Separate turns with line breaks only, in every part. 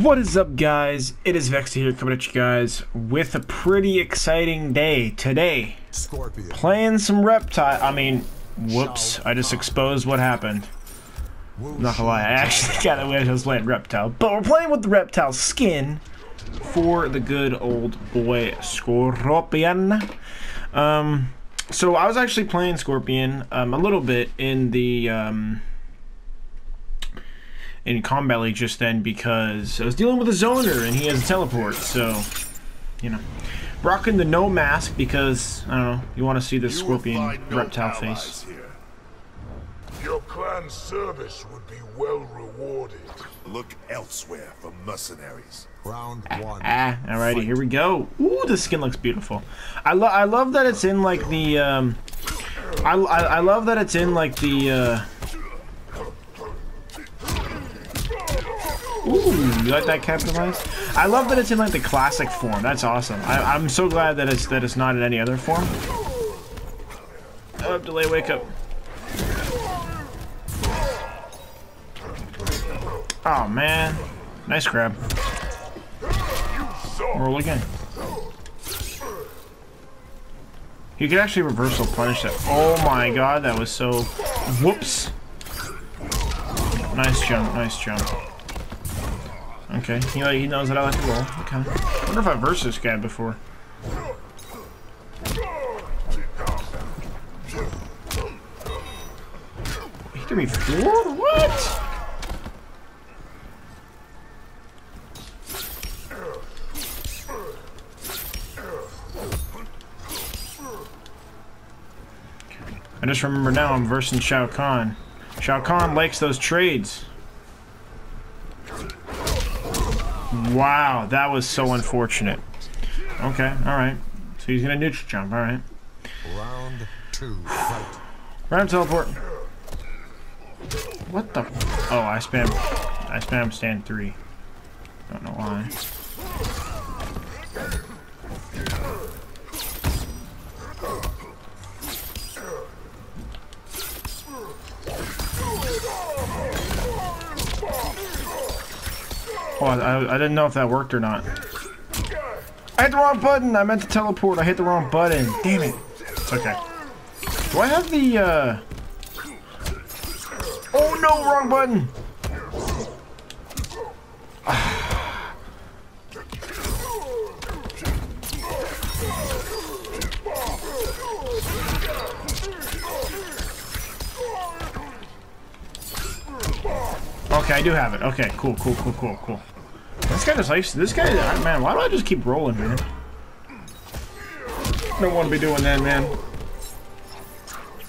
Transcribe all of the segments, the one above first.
What is up, guys? It is Vextar here coming at you guys with a pretty exciting day today.
Scorpion.
Playing some reptile. I mean, whoops! I just exposed what happened. I'm not gonna lie, I actually got it when I was playing reptile, but we're playing with the reptile skin for the good old boy Scorpion. Um, so I was actually playing Scorpion um, a little bit in the um, in Kombat League just then because I was dealing with a zoner and he has a teleport, so you know. Rocking the no mask because I don't know, you want to see the
You
scorpion
find no
reptile face.
Here. Your clan's service would be well rewarded.
Look elsewhere for mercenaries.
Round one.
Ah, alrighty, here we go. Ooh, the skin looks beautiful. I love I love that it's in like the um I, I, I love that it's in like the uh you like that capitalized? I love that it's in like the classic form. That's awesome. I, I'm so glad that it's that it's not in any other form. Oh, delay, wake up. Oh man, nice grab. Roll again. You could actually reversal punish that. Oh my god, that was so... Whoops. Nice jump, nice jump. Okay, he, like, he knows that I like to roll. Okay. I wonder if I've versed this guy before. He threw me four? What? I just remember now I'm versing Shao Kahn. Shao Kahn likes those trades. Wow, that was so unfortunate. Okay, alright. So he's gonna neutral jump, alright.
Round two. Fight.
Round teleport. What the? Oh, I spam. I spam stand three. Don't know why. Oh, I, I didn't know if that worked or not. I hit the wrong button. I meant to teleport. I hit the wrong button. Damn it. Okay. Do I have the, uh... Oh no, wrong button! I do have it. Okay, cool, cool, cool, cool, cool. This guy just likes, this guy, man, why do I just keep rolling, man? Don't want to be doing that, man.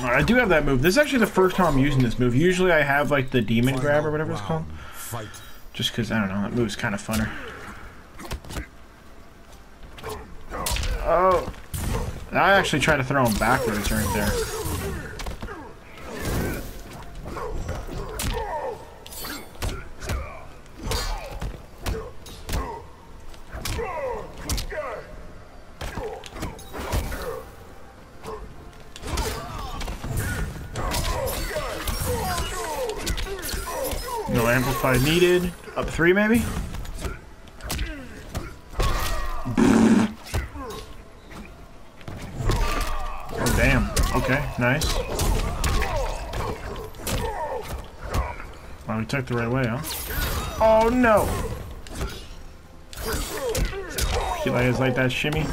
Alright, I do have that move. This is actually the first time I'm using this move. Usually I have like the demon grab or whatever it's called.
Fight.
Just because, I don't know, that move's kind of funner. Oh. I actually tried to throw him backwards right there. Amplify needed. Up three, maybe? Oh, damn. Okay, nice. Well, we took the right way, huh? Oh, no! She like, like that shimmy?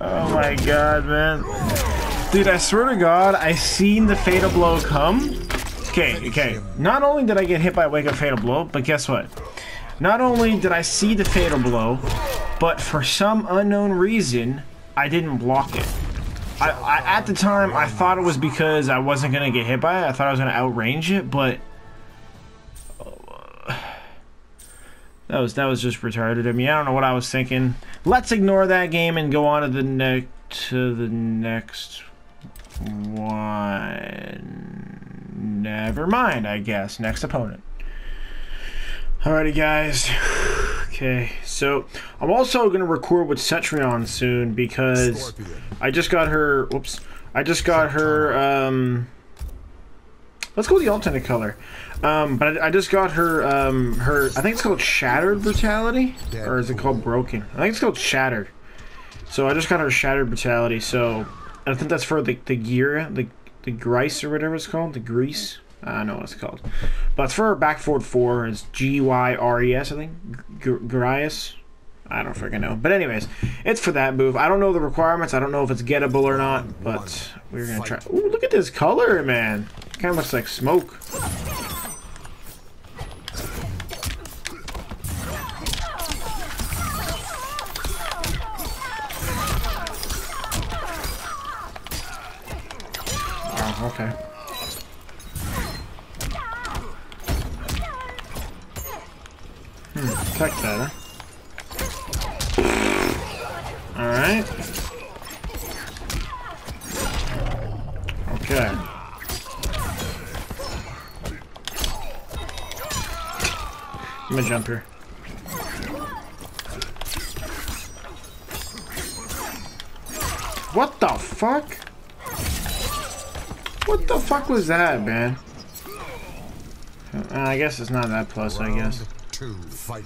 Oh my god, man. Dude, I swear to God, I seen the fatal blow come. Okay, okay. Not only did I get hit by a wake up fatal blow, but guess what? Not only did I see the fatal blow, but for some unknown reason, I didn't block it. I, I at the time I thought it was because I wasn't gonna get hit by it. I thought I was gonna outrange it, but that was that was just retarded. I mean, I don't know what I was thinking. Let's ignore that game and go on to the next to the next one. Never mind, I guess. Next opponent. Alrighty, guys. Okay, so I'm also gonna record with Cetrion soon because
Scorpion.
I just got her. Whoops! I just got her. Um, Let's go with the alternate color. Um, but I, I just got her, um, her, I think it's called Shattered Brutality? Or is it called Broken? I think it's called Shattered. So I just got her Shattered Brutality, so I think that's for the, the gear, the, the Grice or whatever it's called, the Grease. I don't know what it's called. But it's for back 4, it's G-Y-R-E-S, I think. G- Grias? I don't freaking know. But anyways, it's for that move. I don't know the requirements. I don't know if it's gettable or not, but we're gonna try. Ooh, look at this color, man. Kind of looks like smoke. What the fuck? What the fuck was that, man? Uh, I guess it's not that plus, I guess.
Two, fight.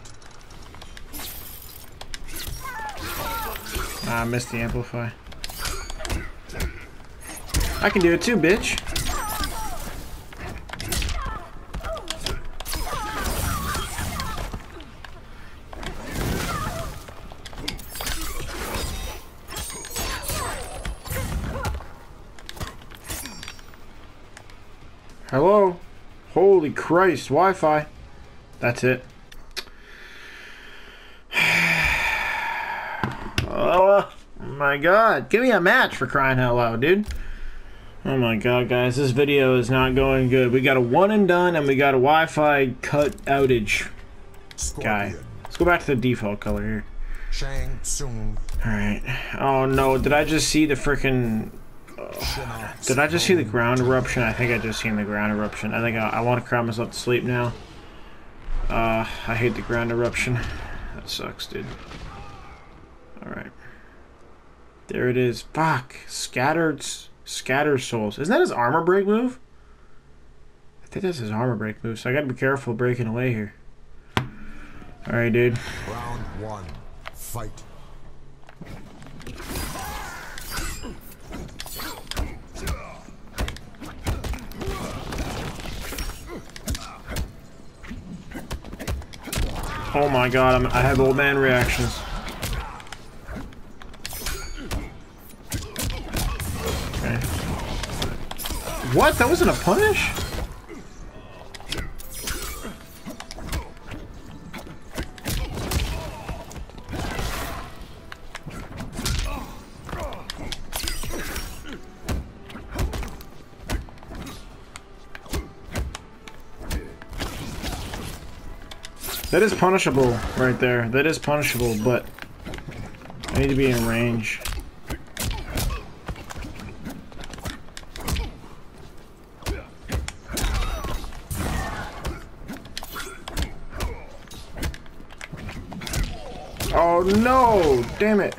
Ah, I missed the amplify. I can do it too, bitch. Holy Christ, Wi-Fi. That's it. Oh my god. Give me a match for crying out loud, dude. Oh my god, guys. This video is not going good. We got a one and done, and we got a Wi-Fi cut outage guy. Let's go back to the default color here.
Shang Tsung.
Alright. Oh no, did I just see the freaking... Did I just see the ground eruption? I think I just seen the ground eruption. I think I, I want to cry myself to sleep now. Uh, I hate the ground eruption. That sucks, dude. Alright. There it is. Fuck. Scattered... Scatter souls. Isn't that his armor break move? I think that's his armor break move, so I gotta be careful breaking away here. Alright, dude.
Round one, fight.
Oh my god, I'm, I have old man reactions. Okay. What? That wasn't a punish? That is punishable right there. That is punishable, but I need to be in range. Oh no! Damn it!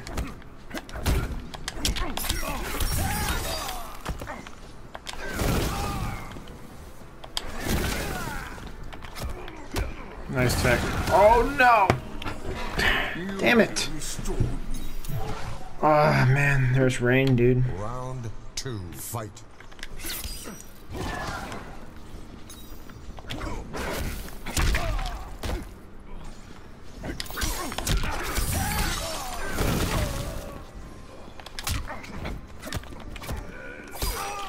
Nice tech. Oh no! Damn it! Ah man, there's rain, dude.
Round two, fight.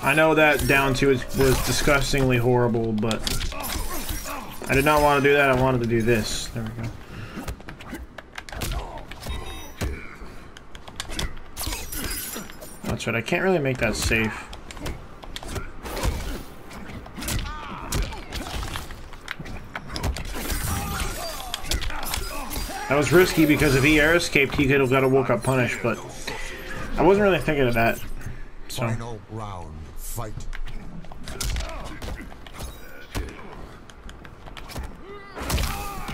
I know that down two was, was disgustingly horrible, but I did not want to do that. I wanted to do this. There we go. Right. I can't really make that safe. That was risky because if he air escaped, he could have got a woke up punish, but I wasn't really thinking of that. So.
Final round, fight.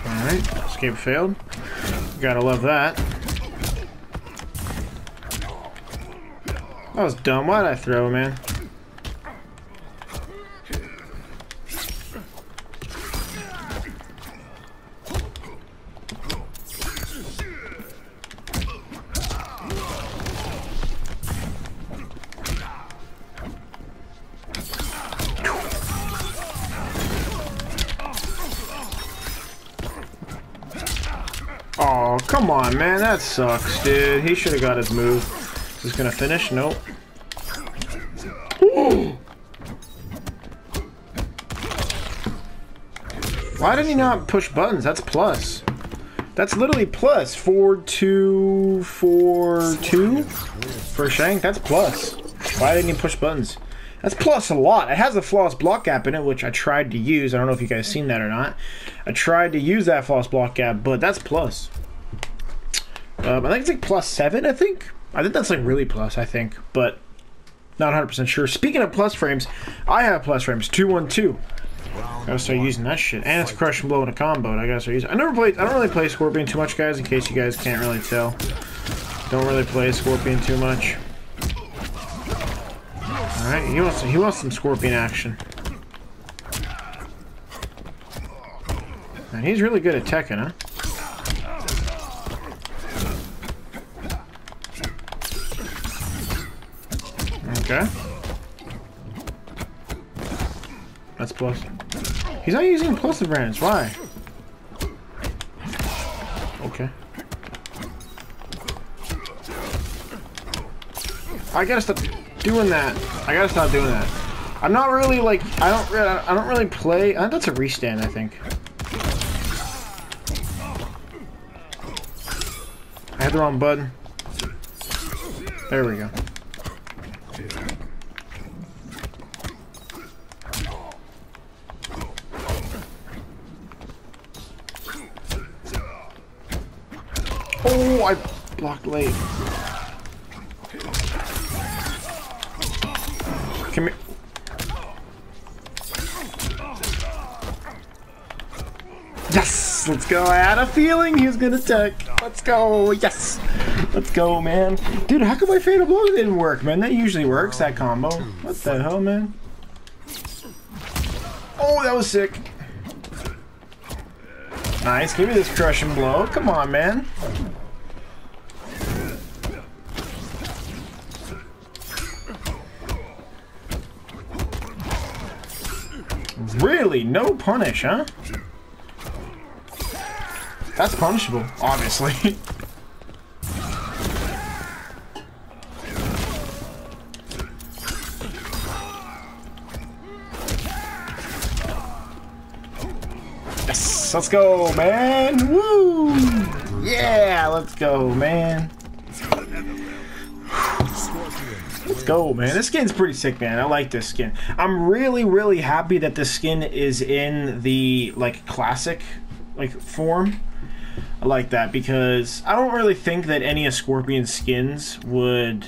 Alright, escape failed. Gotta love that. That was dumb. Why'd I throw man? Oh, come on, man. That sucks, dude. He should have got his move. Is this gonna finish? Nope. Why did he not push buttons? That's plus. That's literally plus. Four, two, four, two for Shank. That's plus. Why didn't he push buttons? That's plus a lot. It has a flawless block gap in it, which I tried to use. I don't know if you guys seen that or not. I tried to use that flawless block gap, but that's plus. Um, I think it's like plus seven, I think. I think that's like really plus, I think, but not 100% sure. Speaking of plus frames, I have plus frames, 212. Gotta start using that shit. And it's crush and blow in a combo. I gotta start using. I never played. I don't really play Scorpion too much, guys. In case you guys can't really tell, don't really play Scorpion too much. All right, he wants he wants some Scorpion action. And he's really good at Tekken, huh? Okay. That's plus. He's not using impulsive brands. Why? Okay. I gotta stop doing that. I gotta stop doing that. I'm not really like I don't really I don't really play. Think that's a restand. I think. I had the wrong button. There we go. Oh, I late. Come here. Yes! Let's go. I had a feeling he was gonna tech. Let's go. Yes! Let's go, man. Dude, how come my Fatal Blow didn't work, man? That usually works, that combo. What the hell, man? Oh, that was sick. Nice. Give me this crushing blow. Come on, man. Really? No punish, huh? That's punishable, obviously. yes, let's go, man. Woo! Yeah, let's go, man. Let's go, man. This skin's pretty sick, man. I like this skin. I'm really, really happy that this skin is in the, like, classic, like, form. I like that because I don't really think that any of Scorpion skins would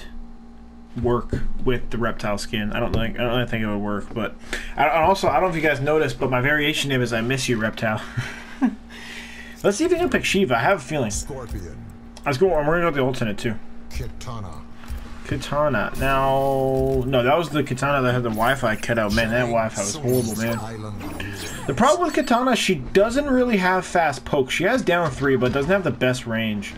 work with the reptile skin. I don't think I don't really think it would work, but I, also I don't know if you guys noticed, but my variation name is I miss you reptile. Let's see if we can pick Sheeva. I have a feeling.
Scorpion.
Let's go. I'm gonna go with the alternate too.
Kitana.
Kitana. Now, no, that was the Kitana that had the Wi-Fi cut out. Man, that Wi-Fi was horrible, man. The problem with Kitana, she doesn't really have fast poke. She has down three, but doesn't have the best range.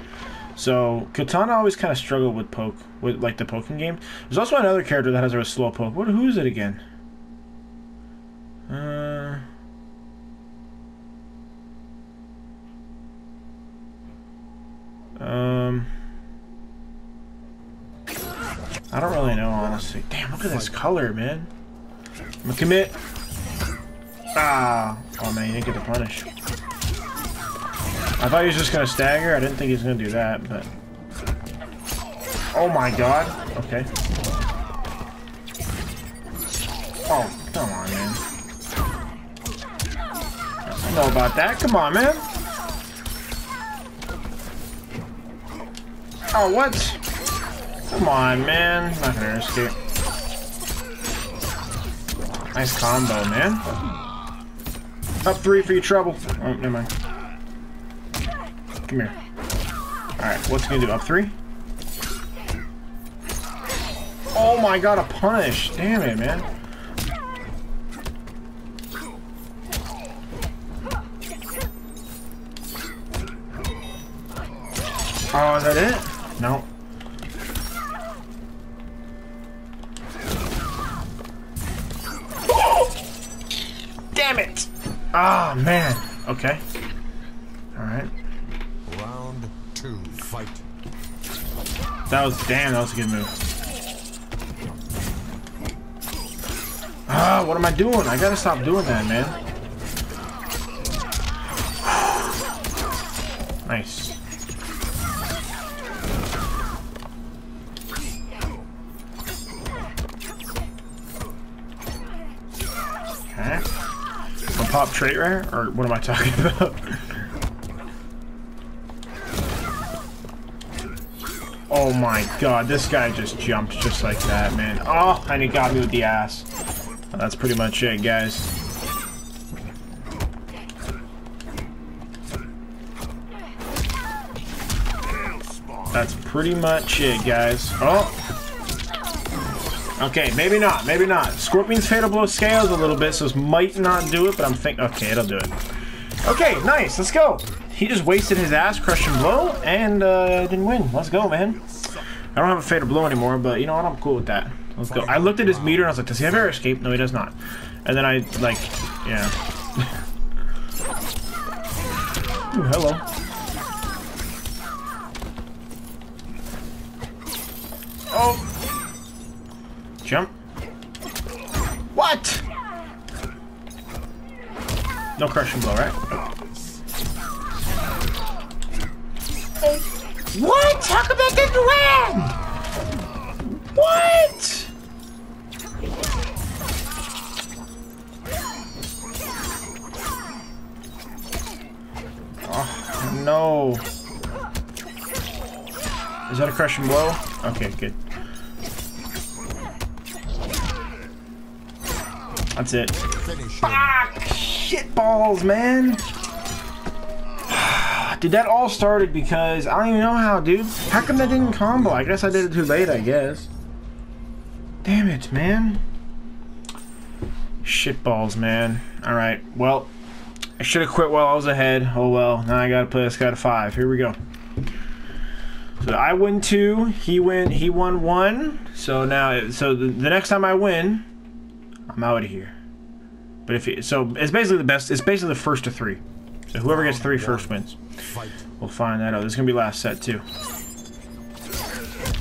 So Kitana always kind of struggled with poke, with like the poking game. There's also another character that has a slow poke. What? Who is it again? Uh. Um. I don't really know, honestly. Damn, look at this color, man. I'm gonna commit. Ah. Oh, man, you didn't get the punish. I thought he was just gonna stagger. I didn't think he was gonna do that, but... Oh my god. Okay. Oh, come on, man. I don't know about that. Come on, man. Oh, what? Come on, man. I'm Not gonna escape. Nice combo, man. Up three for your trouble. Oh, never mind. Come here. Alright, what's he gonna do? Up three? Oh my god, a punish. Damn it, man. Oh, is that it? No. Ah, man. Okay. Alright.
Round two, fight.
That was damn. That was a good move. Ah, what am I doing? I gotta stop doing that, man. Nice. Pop trait rare? Or what am I talking about? Oh my god, this guy just jumped just like that, man. Oh, and he got me with the ass. That's pretty much it, guys. That's pretty much it, guys. Oh! Okay, maybe not, maybe not. Scorpion's Fatal Blow scales a little bit, so this might not do it, but I'm think- Okay, it'll do it. Okay, nice, let's go. He just wasted his ass, crushing blow, and uh, didn't win. Let's go, man. I don't have a fatal blow anymore, but you know what? I'm cool with that. Let's go. I looked at his meter and I was like, does he have air escape? No, he does not. And then I, like, yeah. Ooh, hello. Oh! Jump. What? No crushing blow, right? What? How come that didn't land? What? Oh, no. Is that a crushing blow? Okay, good. That's it. Fuck! Ah, shit balls, man! Dude, that all started because I don't even know how, dude. How come that didn't combo? I guess I did it too late, I guess. Damn it, man. Shit balls, man. Alright, well, I should have quit while I was ahead. Oh well, now I gotta play this guy to five. Here we go. So I win two, he win, he won one. So now, so the, the next time I win, I'm out of here. But if it, so, it's basically the best. It's basically the first to three. So whoever gets three oh, first wins. We'll find that out. This is gonna be last set too.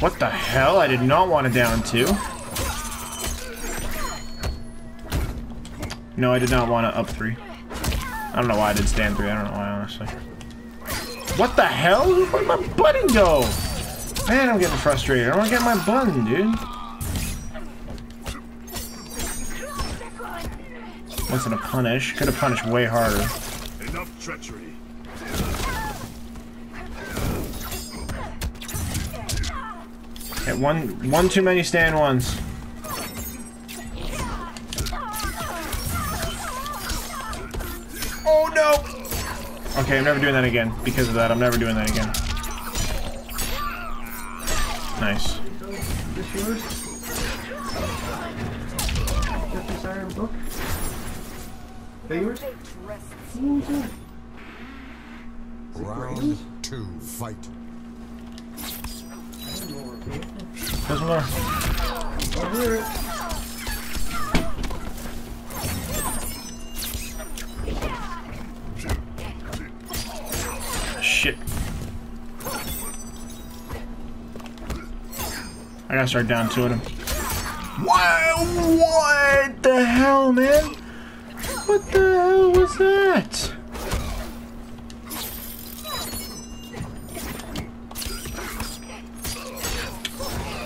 What the hell? I did not want to down two. No, I did not want to up three. I don't know why I did stand three. I don't know why, honestly. What the hell? Where'd my button go? Man, I'm getting frustrated. I want to get my button, dude. Wasn't a punish. Could have punished way harder.
Enough treachery.
Okay, one, one too many stand ones. Oh no! Okay, I'm never doing that again. Because of that, I'm never doing that again. Nice.
This yours? Got this iron book? That yours? Ooh, what's that?
Round two, fight.
There's more.
I'll hear it.
Shit. I gotta start down two of them. What? What the hell, man? What the hell was that?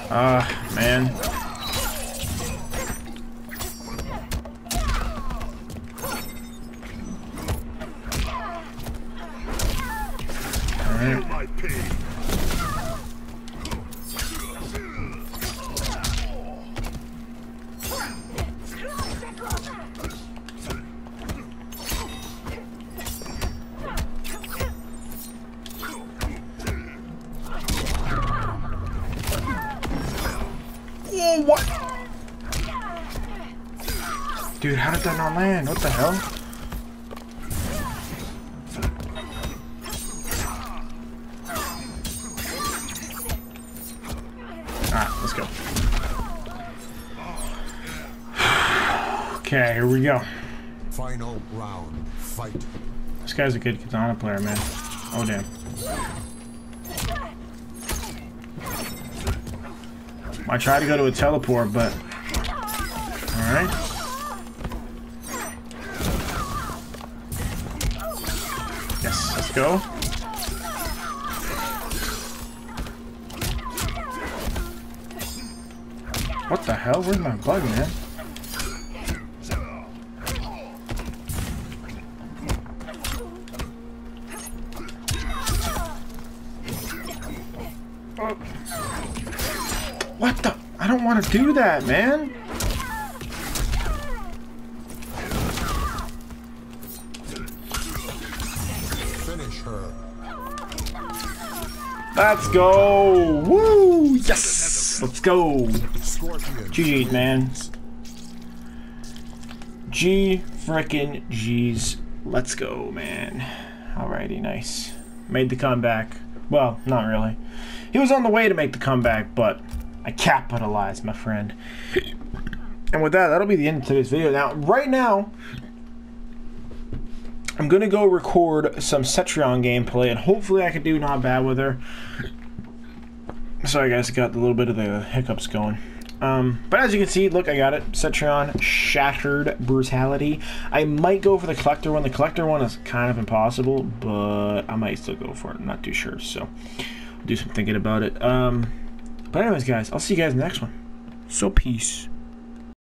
Ah, man. Oh, what? Dude, how did that not land? What the hell? Alright, let's go. Okay, here we go.
Final round, fight.
This guy's a good Kitana player, man. Oh, damn. I tried to go to a teleport, but... Alright. Yes, let's go. What the hell? Where's my bug, man? Want to do that, man.
Finish her.
Let's go. Woo! Yes! Let's go. GG's, man. G frickin' G's. Let's go, man. Alrighty, nice. Made the comeback. Well, not really. He was on the way to make the comeback, but I capitalized, my friend. And with that, that'll be the end of today's video. Now, right now, I'm gonna go record some Cetrion gameplay, and hopefully I can do not bad with her. Sorry guys, got a little bit of the hiccups going. Um, but as you can see, look, I got it. Cetrion Shattered Brutality. I might go for the Collector one. The Collector one is kind of impossible, but I might still go for it. I'm not too sure, so do some thinking about it. Um, but anyways, guys, I'll see you guys in the next one. So peace.